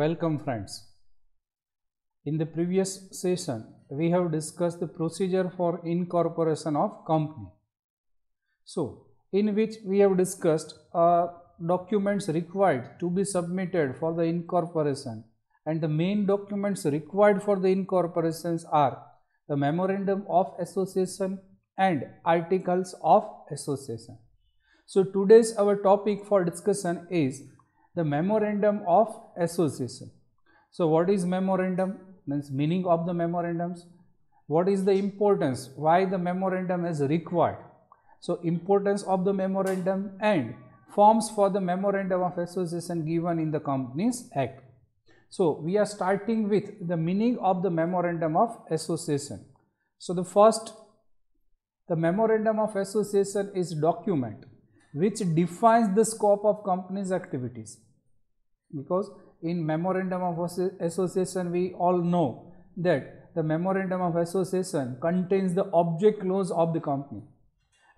Welcome friends. In the previous session, we have discussed the procedure for incorporation of company. So, in which we have discussed uh, documents required to be submitted for the incorporation and the main documents required for the incorporations are the memorandum of association and articles of association. So, today's our topic for discussion is the memorandum of association. So, what is memorandum means meaning of the memorandums, what is the importance, why the memorandum is required. So, importance of the memorandum and forms for the memorandum of association given in the Companies Act. So, we are starting with the meaning of the memorandum of association. So, the first the memorandum of association is document which defines the scope of company's activities because in memorandum of association we all know that the memorandum of association contains the object clause of the company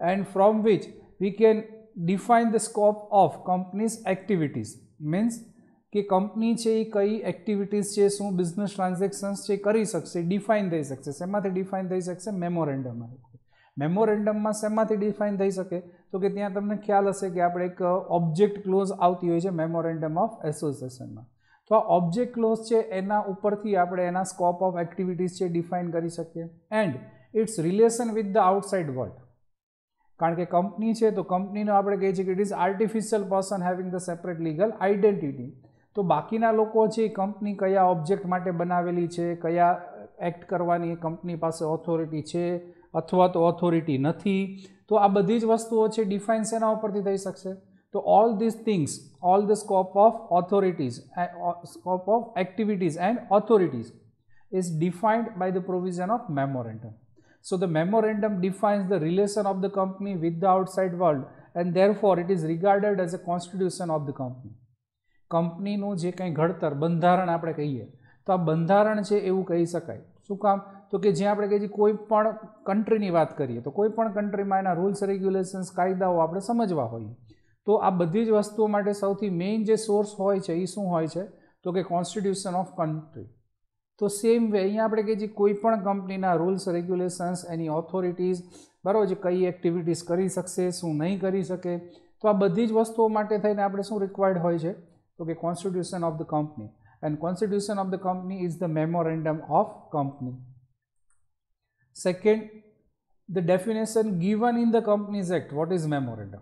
and from which we can define the scope of company's activities means company કે company છે એ કઈ activities છે શું business transactions છે કરી શકશે define થઈ શકશે શેમાંથી ડિફાઇન થઈ શકશે Memorandum મેમોરેન્ડમમાં શેમાંથી define થઈ શકે તો કે ત્યાં તમને ખ્યાલ હશે કે આપણે એક ઓબ્જેક્ટ ક્લોઝ આવતી હોય છે મેમોરેન્ડમ ઓફ એસોસિએશનમાં તો આ ઓબ્જેક્ટ ક્લોઝ છે એના ઉપરથી આપણે એના સ્કોપ ઓફ એક્ટિવિટીઝ છે ડિફાઇન કરી શકીએ and it's relation with the outside world કારણ કે કંપની છે તો કંપનીનો આપણે કહીએ છીએ કે it is artificial person having the separate legal identity તો બાકીના લોકો છે એ કંપની કયા ઓબ્જેક્ટ માટે બનાવેલી છે કયા એક્ટ કરવાની કંપની પાસે ઓથોરિટી છે અથવા તો ઓથોરિટી નથી તો આ બધી જ વસ્તુઓ છે ડિફાઇન શેના ઉપરથી થઈ શકશે તો all this things all the scope of authorities scope of activities and authorities is defined by the provision of memorandum So the memorandum defines the relation of the company with the outside world and therefore it is regarded as a constitution of the company કંપનીનું જે કંઈ ઘડતર બંધારણ આપણે કહીએ તો આ બંધારણ છે એવું કહી શકાય શું કામ તો કે જ્યાં આપણે કહીએ છીએ કોઈ પણ કન્ટ્રીની વાત કરીએ તો કોઈ પણ કન્ટ્રીમાં એના રૂલ્સ રેગ્યુલેશન્સ કાયદાઓ આપણે સમજવા હોઈએ તો આ બધી જ વસ્તુઓ માટે સૌથી મેઇન જે સોર્સ હોય છે એ શું હોય છે તો કે કોન્સ્ટિટ્યુશન ઓફ કન્ટ્રી તો સેમ વે અહીંયા આપણે કહીએ છીએ કોઈ પણ કંપનીના રૂલ્સ રેગ્યુલેશન્સ એની ઓથોરિટીઝ બરાબર છે કઈ એક્ટિવિટીઝ કરી શકશે શું નહીં કરી શકે તો આ બધી જ વસ્તુઓ માટે થઈને આપણે શું રિક્વાયર્ડ હોય છે તો કે constitution of the company and constitution of the company is the memorandum of company Second, the definition given in the Companies Act, what is memorandum?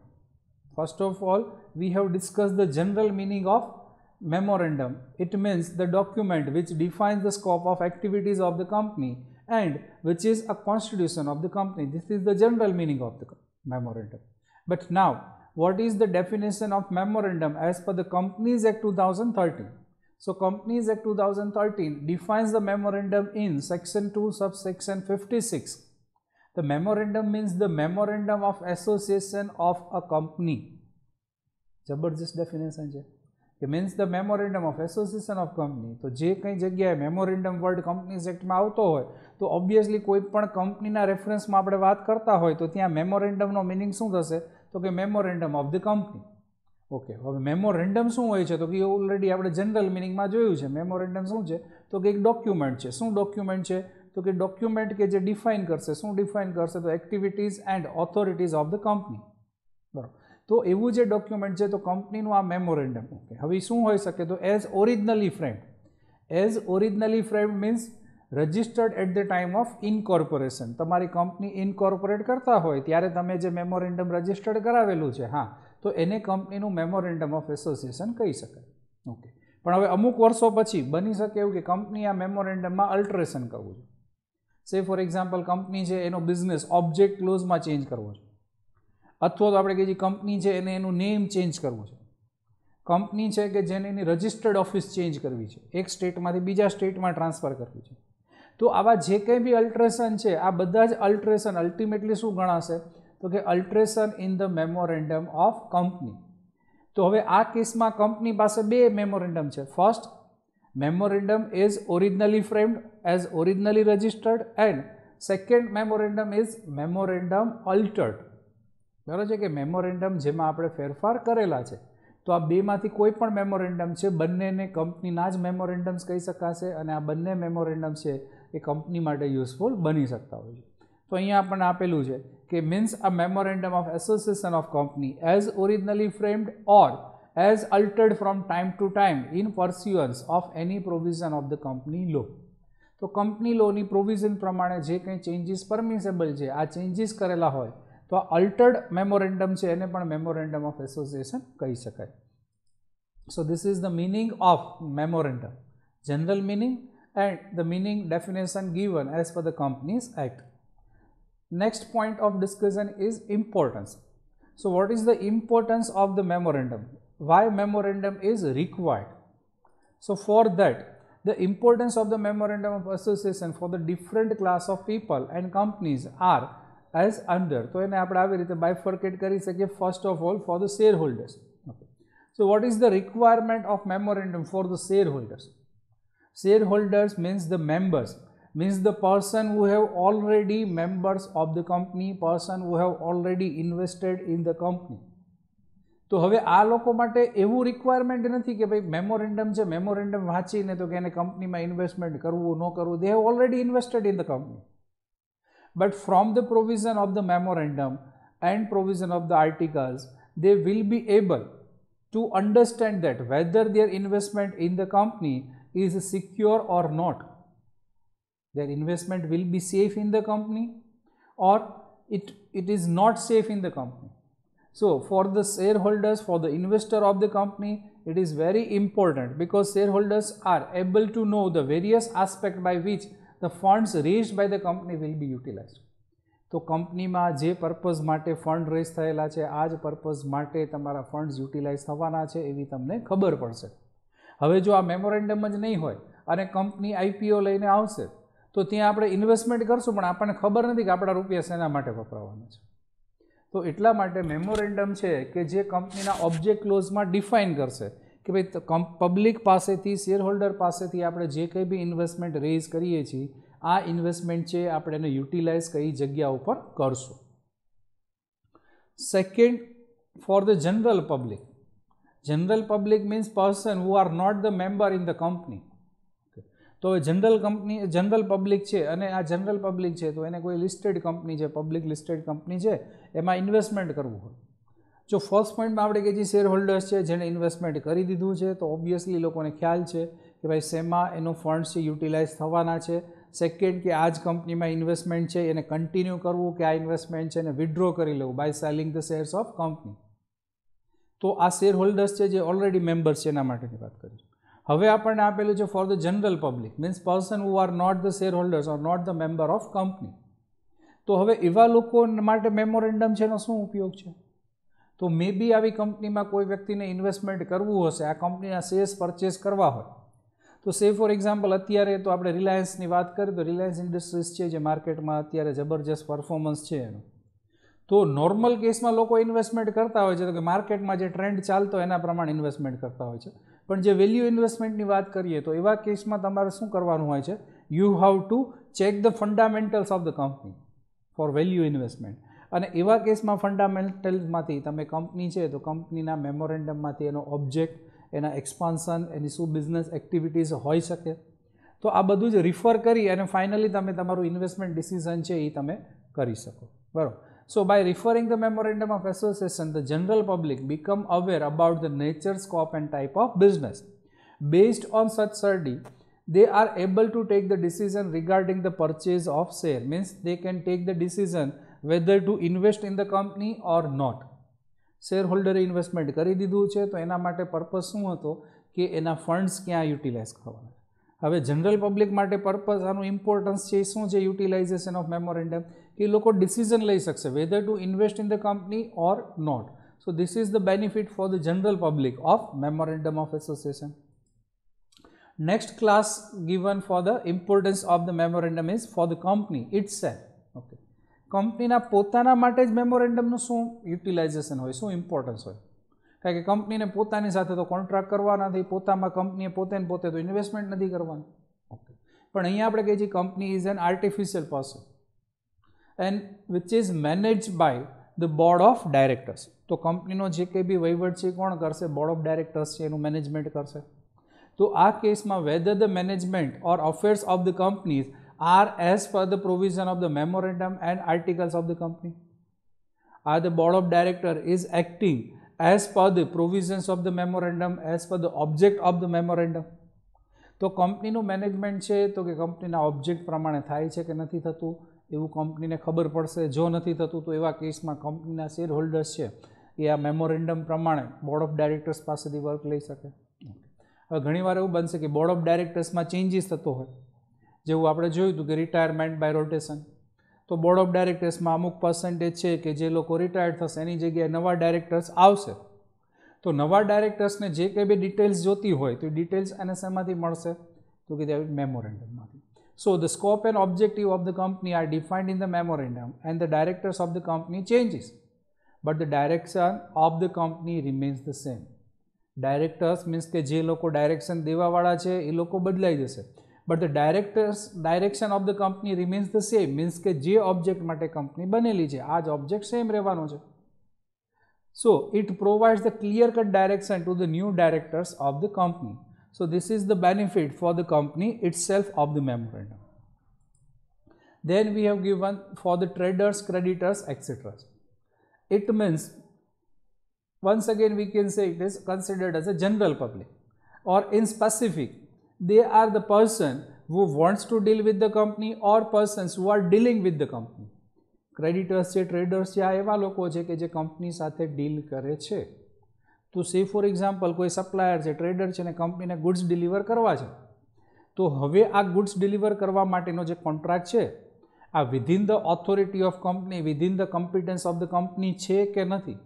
First of all, we have discussed the general meaning of memorandum. It means the document which defines the scope of activities of the company and which is a constitution of the company. This is the general meaning of the memorandum. But now, what is the definition of memorandum as per the Companies Act 2013? So, Companies Act 2013 defines the memorandum in section 2 subsection 56. The memorandum means the memorandum of association of a company. Jabardist definition. It means the memorandum of association of company. So, if you memorandum word companies act, So obviously, if company na reference, then what is the memorandum of meaning? So, memorandum of the company. Okay હવે memorandum શું હોય છે તો કે already આપણે general મિનિંગમાં જોયું છે memorandum શું છે તો કે એક ડોક્યુમેન્ટ છે શું ડોક્યુમેન્ટ છે તો કે ડોક્યુમેન્ટ કે જે ડિફાઇન કરશે શું ડિફાઇન કરશે તો activities and authorities of the company બરાબર તો એવું જે ડોક્યુમેન્ટ છે તો કંપનીનું આ મેમોરેન્ડમ ઓકે હવે શું હોઈ શકે તો as originally framed as originally framed means registered at the time of incorporation તમારી કંપની ઇનકોર્પોરેટ કરતા હોય ત્યારે તમે જે મેમોરેન્ડમ રજિસ્ટર્ડ કરાવેલું છે હા તો એને કંપનીનું મેમોરેન્ડમ ઓફ એસોસિએશન કહી શકાય ઓકે પણ હવે અમુક વર્ષો પછી બની શકે એવું કે કંપની આ મેમોરેન્ડમમાં અલ્ટરેશન કરવું છે સે ફોર એક્ઝામ્પલ કંપની છે એનો બિઝનેસ ઓબ્જેક્ટ ક્લોઝમાં ચેન્જ કરવો છે અથવા તો આપણે કહીએ કંપની છે એને એનું નેમ ચેન્જ કરવું છે કંપની છે કે જેને એની રજિસ્ટર્ડ ઓફિસ ચેન્જ કરવી છે એક સ્ટેટમાંથી બીજા સ્ટેટમાં ટ્રાન્સફર કરવી છે તો આવા જે કંઈ બી અલ્ટ્રેશન છે આ બધા જ અલ્ટ્રેશન અલ્ટિમેટલી શું ગણાશે તો કે alteration in the memorandum of company તો હવે આ કેસમાં કંપની પાસે બે મેમોરેન્ડમ છે first memorandum is originally framed as originally registered and second memorandum is memorandum altered બરાબર છે કે મેમોરેન્ડમ જેમાં આપણે ફેરફાર કરેલા છે તો આ બેમાંથી કોઈ પણ મેમોરેન્ડમ છે બંનેને કંપનીના જ મેમોરેન્ડમ્સ કહી શકાશે અને આ બંને મેમોરેન્ડમ છે એ કંપની માટે યુઝફુલ બની શકતા હોય છે તો અહીંયા આપણને આપેલું છે કે means a memorandum of association of company as originally framed or as altered from time to time in pursuance of any provision of the company law તો કંપની લોની પ્રોવિઝન પ્રમાણે જે કંઈ ચેન્જીસ પરમિસેબલ છે આ ચેન્જીસ કરેલા હોય તો આ અલ્ટર્ડ મેમોરેન્ડમ છે એને પણ મેમોરેન્ડમ ઓફ એસોસિએશન કહી શકાય so this is the meaning of memorandum general meaning and the meaning definition given as per the companies act Next point of discussion is importance. So, what is the importance of the memorandum? Why memorandum is required? So, for that the importance of the memorandum of association for the different class of people and companies are as under. So, એને આપણે આવી રીતે bifurcate કરી first of all for the shareholders. Okay. So, what is the requirement of memorandum for the shareholders? Shareholders means the members means the person who have already members of the company person who have already invested in the company તો હવે આ લોકો માટે એવું requirement નથી કે ભાઈ memorandum છે મેમોરેન્ડમ વાંચીને તો કે એને કંપનીમાં ઇન્વેસ્ટમેન્ટ કરવું ન કરવું they have already invested in the company but from the provision of the memorandum and provision of the articles they will be able to understand that whether their investment in the company is secure or not. their investment will be safe in the company or it, it is not safe in the company. So, for the shareholders, for the investor of the company, it is very important because shareholders are able to know the various aspect by which the funds raised by the company will be utilized. તો કંપનીમાં જે purpose માટે fund rays થયેલા છે આ જ purpose માટે તમારા ફંડ્સ યુટિલાઇઝ થવાના છે એવી તમને ખબર પડશે હવે જો આ મેમોરેન્ડમ જ નહીં હોય અને કંપની આઈપીઓ લઈને આવશે તો ત્યાં આપણે ઇન્વેસ્ટમેન્ટ કરશું પણ આપણને ખબર નથી કે આપણા રૂપિયા શેના માટે વપરાવાના છે તો એટલા માટે મેમોરેન્ડમ છે કે જે કંપનીના ઓબ્જેક્ટ ક્લોઝમાં ડિફાઇન કરશે કે ભાઈ પબ્લિક પાસેથી શેરહોલ્ડર પાસેથી આપણે જે કંઈ બી ઇન્વેસ્ટમેન્ટ રેઇઝ કરીએ છીએ આ ઇન્વેસ્ટમેન્ટ છે આપણે એને યુટિલાઇઝ કઈ જગ્યા ઉપર કરશું second for the general public general public means person who are not the member in the company તો જનરલ કંપની જનરલ પબ્લિક છે અને આ જનરલ પબ્લિક છે તો એને કોઈ લિસ્ટેડ કંપની છે પબ્લિક લિસ્ટેડ કંપની છે એમાં ઇન્વેસ્ટમેન્ટ કરવું હોય જો ફર્સ્ટ પોઈન્ટમાં આપણે કે જે શેર હોલ્ડર્સ છે જેણે ઇન્વેસ્ટમેન્ટ કરી દીધું છે તો ઓબ્વિયસલી લોકોને ખ્યાલ છે કે ભાઈ શેમાં એનો ફંડ્સ છે યુટિલાઇઝ થવાના છે સેકન્ડ કે આ જ કંપનીમાં ઇન્વેસ્ટમેન્ટ છે એને કન્ટિન્યુ કરવું કે આ ઇન્વેસ્ટમેન્ટ છે એને વિડ્રો કરી લેવું by selling the shares of company તો આ શેર હોલ્ડર્સ છે જે ઓલરેડી મેમ્બર્સ છે એના માટેની વાત કરી હવે આપણને આપેલું છે for the general public means person who are not the share holders or not the member of company તો હવે એવા લોકો માટે મેમોરેન્ડમ છે એનો શું ઉપયોગ છે તો મે બી આવી કંપનીમાં કોઈ વ્યક્તિને ઇન્વેસ્ટમેન્ટ કરવું હશે આ કંપનીના શેર્સ પરચેસ કરવા હોય તો સે ફોર એક્ઝામ્પલ અત્યારે તો આપણે રિલાયન્સની વાત કરીએ તો રિલાયન્સ ઇન્ડસ્ટ્રીઝ છે જે માર્કેટમાં અત્યારે જબરજસ્ત પરફોર્મન્સ છે એનું તો નોર્મલ કેસમાં લોકો ઇન્વેસ્ટમેન્ટ કરતા હોય છે તો કે માર્કેટમાં જે ટ્રેન્ડ ચાલતો એના પ્રમાણે ઇન્વેસ્ટમેન્ટ કરતા હોય છે પણ જે વેલ્યુ ઇન્વેસ્ટમેન્ટની વાત કરીએ તો એવા કેસમાં તમારે શું કરવાનું હોય છે you have to check the fundamentals of the company for value investment અને એવા કેસમાં ફંડામેન્ટલમાંથી તમે કંપની છે તો કંપનીના મેમોરેન્ડમમાંથી એનો ઓબ્જેક્ટ એના એક્સપાન્સન એની શું બિઝનેસ એક્ટિવિટીઝ હોઈ શકે તો આ બધું જ રિફર કરી અને ફાઇનલી તમે તમારું ઇન્વેસ્ટમેન્ટ ડિસિઝન છે એ તમે કરી શકો બરાબર So, by referring the memorandum of association, the general public become aware about the nature, scope and type of business. Based on such study, they are able to take the decision regarding the purchase of share means they can take the decision whether to invest in the company or not. શેરહોલ્ડરે investment કરી દીધું છે તો એના માટે purpose શું હતો કે એના ફંડ્સ ક્યાં યુટિલાઇઝ કરવાના હવે જનરલ પબ્લિક માટે પર્પઝ આનું ઇમ્પોર્ટન્સ છે શું utilisation of memorandum. કે એ લોકો ડિસિઝન લઈ શકશે whether to invest in the company or not so this is the benefit for the general public of memorandum of association next class given for importance of the memorandum memorandum for for the company itself okay કંપનીના પોતાના માટે જ મેમોરેન્ડમનું શું utilization હોય શું importance હોય કારણ કે કંપનીને પોતાની સાથે તો કોન્ટ્રાક્ટ કરવાનાથી પોતામાં કંપનીએ પોતે પોતે તો ઇન્વેસ્ટમેન્ટ નથી કરવાની ઓકે પણ અહીંયા આપણે કહીએ છીએ company is an artificial person and which is manage by the board of directors તો કંપનીનો જે કંઈ બી વહીવટ છે કોણ કરશે બોર્ડ ઓફ ડાયરેક્ટર્સ છે એનું મેનેજમેન્ટ કરશે તો આ કેસમાં whether the management or affairs of the companies are as per the provision of the memorandum and articles of the company are the board of director is acting as per the provisions of the memorandum as per the object of the memorandum તો કંપનીનું management છે તો કે કંપનીના object પ્રમાણે થાય છે કે નથી થતું એવું કંપનીને ખબર પડશે જો નથી થતું તો એવા કેસમાં કંપનીના શેર હોલ્ડર્સ છે એ આ મેમોરેન્ડમ પ્રમાણે બોર્ડ ઓફ ડાયરેક્ટર્સ પાસેથી વર્ક લઈ શકે હવે ઘણીવાર એવું બનશે કે બોર્ડ ઓફ ડાયરેક્ટર્સમાં ચેન્જીસ થતો હોય જેવું આપણે જોયું હતું કે રિટાયરમેન્ટ બાય રોટેશન તો બોર્ડ ઓફ ડાયરેક્ટર્સમાં અમુક પર્સન્ટેજ છે કે જે લોકો રિટાયર્ડ થશે એની જગ્યાએ નવા ડાયરેક્ટર્સ આવશે તો નવા ડાયરેક્ટર્સને જે કંઈ બી ડિટેલ્સ જોતી હોય તો ડિટેલ્સ એને શેમાંથી મળશે તો કે મેમોરેન્ડમમાંથી So the scope and objective of the company are defined in the memorandum and the directors of the company changes. But the direction of the company remains the same. Directors means that je direction deva wada che, e loko badlai But the directors direction of the company remains the same means that je object mate company bane li che, aaj object same revano che. So it provides the clear cut direction to the new directors of the company. So, this is the benefit for the company itself of the memorandum. Then we have given for the traders, creditors, etc. It means once again we can say it is considered as a general public or in specific they are the person who wants to deal with the company or persons who are dealing with the company. Creditors છે traders છે આ એવા લોકો છે કે જે company સાથે deal કરે છે તો સે ફોર એક્ઝામ્પલ કોઈ સપ્લાયર છે ટ્રેડર છે ને કંપનીને ગુડ્સ ડિલિવર કરવા છે તો હવે આ ગુડ્સ ડિલિવર કરવા માટેનો જે કોન્ટ્રાક્ટ છે આ within the authority of company within the competence of the company છે કે નથી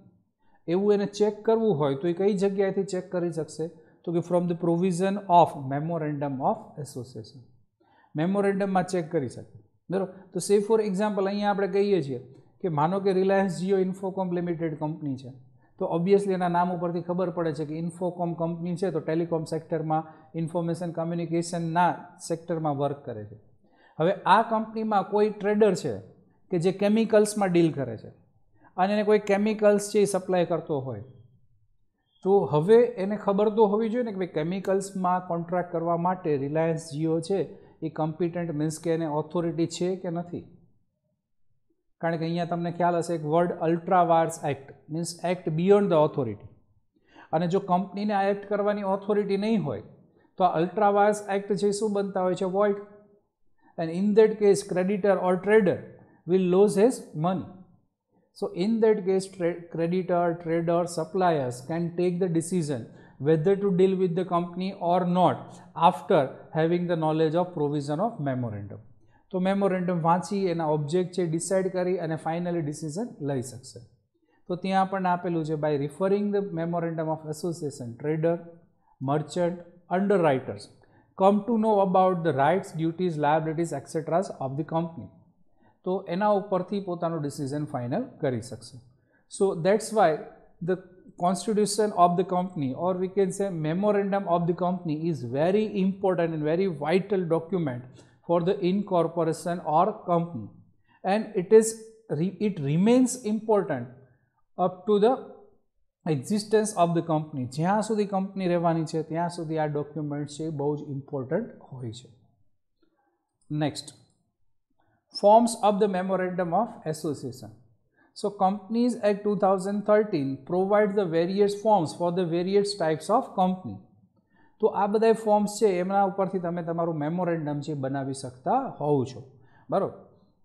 એવું એને ચેક કરવું હોય તો એ કઈ જગ્યાએથી ચેક કરી શકશે તો કે from the provision of memorandum of association મેમોરેન્ડમમાં ચેક કરી શકે બરાબર તો સે ફોર એક્ઝામ્પલ અહીંયા આપણે કહીએ છીએ કે માનો કે રિલાયન્સ જીઓ ઇન્ફોકોમ લિમિટેડ કંપની છે તો ઓબ્વિયસલી એના નામ ઉપરથી ખબર પડે છે કે ઇન્ફોકોમ કંપની છે તો ટેલિકોમ સેક્ટરમાં ઇન્ફોર્મેશન કમ્યુનિકેશનના સેક્ટરમાં વર્ક કરે છે હવે આ કંપનીમાં કોઈ ટ્રેડર છે કે જે કેમિકલ્સમાં ડીલ કરે છે અને એને કોઈ કેમિકલ્સ છે એ સપ્લાય કરતો હોય તો હવે એને ખબર તો હોવી જોઈએ ને કે ભાઈ કેમિકલ્સમાં કોન્ટ્રાક્ટ કરવા માટે રિલાયન્સ જીઓ છે એ કોમ્પિટન્ટ મીન્સ કે એને ઓથોરિટી છે કે નથી કારણ કે અહીંયા તમને ખ્યાલ હશે એક word ultra vires act means act beyond the authority અને જો કંપનીને આ એક્ટ કરવાની ઓથોરિટી નહીં હોય તો આ અલ્ટ્રાવાર્સ એક્ટ જે શું બનતા હોય છે void and in that case creditor or trader will lose his money. So, in that case, tra creditor, trader, suppliers can take the decision whether to deal with the company or not after having the knowledge of provision of memorandum. તો memorandum વાંચી એના object છે decide કરી અને finally decision લઈ શકશે તો ત્યાં પણ આપેલું છે by referring the memorandum of association trader merchant underwriters come to know about the rights duties liabilities etceteras of the company તો એના ઉપરથી પોતાનું ડિસિઝન ફાઇનલ કરી શકશે so that's why the constitution of the company or we can say memorandum of the company is very important and very vital document for the incorporation or company and it is it remains important up to the existence of the company jya sudhi company rehvani chhe tya sudhi aa documents che bahut important hoy chhe next forms of the memorandum of association so companies act 2013 provide the various forms for the various types of company તો આ બધા forms છે એમના ઉપરથી તમે તમારું memorandum છે બનાવી શકતા હોવ છો બરાબર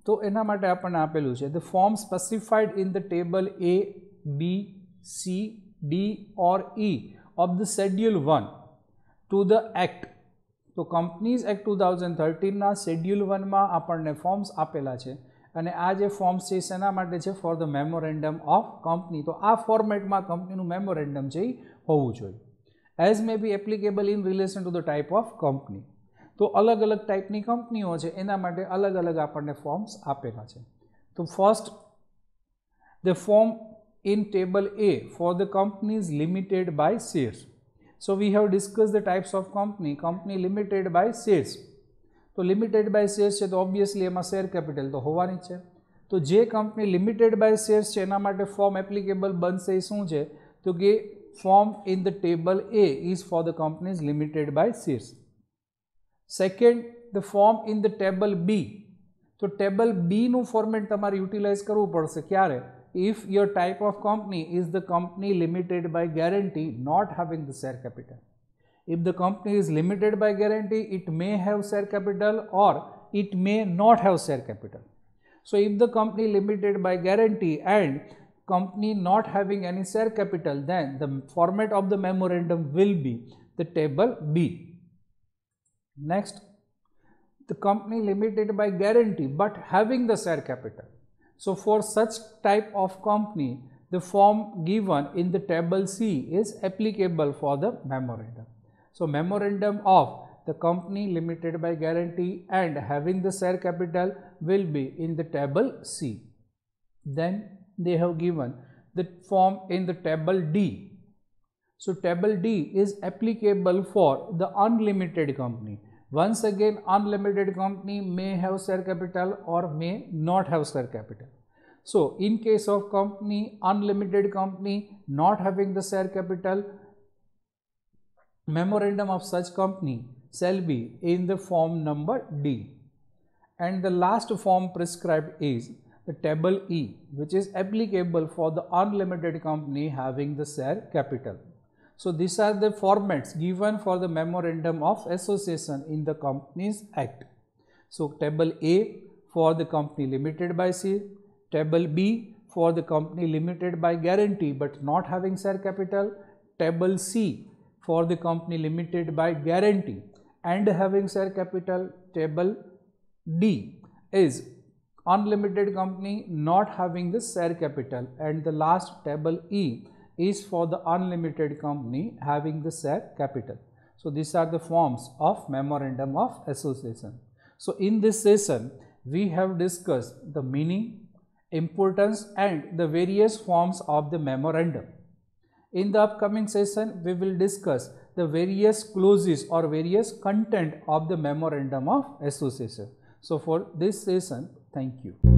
તો એના માટે આપણને આપેલું છે the form specified in the table A B C D or E of the schedule one to the act તો કંપનીઝ એક્ટ ટુ થાઉઝન્ડ થર્ટીનના શેડ્યુલ વનમાં આપણને ફોર્મ્સ આપેલા છે અને આ જે ફોર્મ્સ છે શેના માટે છે for the memorandum of company તો આ ફોર્મેટમાં કંપનીનું મેમોરેન્ડમ છે એ હોવું જોઈએ as may be applicable in relation to the type of company તો અલગ અલગ ટાઈપની કંપનીઓ છે એના માટે અલગ અલગ આપણને ફોર્મ્સ આપેલા છે તો first the form in table A for the companies limited by shares. So, we have discussed the types of company, company limited by shares. તો લિમિટેડ બાય શેર્સ છે તો ઓબ્વિયસલી એમાં શેર કેપિટલ તો હોવાની છે તો જે કંપની લિમિટેડ બાય શેર્સ છે એના માટે ફોર્મ એપ્લિકેબલ બનશે એ શું છે તો કે Form in the table A is for the companies limited by shares. Second, the form in the table B. તો ટેબલ બીનું ફોર્મેટ તમારે યુટિલાઇઝ કરવું kya re? if your type of company is the company limited by guarantee not having the share capital. If the company is limited by guarantee, it may have share capital or it may not have share capital. So, if the company limited by guarantee and company not having any share capital, then the format of the memorandum will be the table B. Next, the company limited by guarantee but having the share capital. So, for such type of company, the form given in the table C is applicable for the memorandum. So, memorandum of the company limited by guarantee and having the share capital will be in the table C. Then they have given the form in the table D. So, table D is applicable for the unlimited company. Once again unlimited company may have share capital or may not have share capital. So, in case of company unlimited company not having the share capital memorandum of such company shall be in the form number D. And the last form prescribed is the table E which is applicable for the unlimited company having the share capital. So, these are the formats given for the memorandum of association in the Companies Act. So, table A for the company limited by C, table B for the company limited by guarantee but not having share capital, table C for the company limited by guarantee and having share capital, table D is unlimited company not having the share capital and the last table E is for the unlimited company having the share capital. So, these are the forms of memorandum of association. So, in this session we have discussed the meaning, importance and the various forms of the memorandum. In the upcoming session we will discuss the various clauses or various content of the memorandum of association. So, for this session Thank you.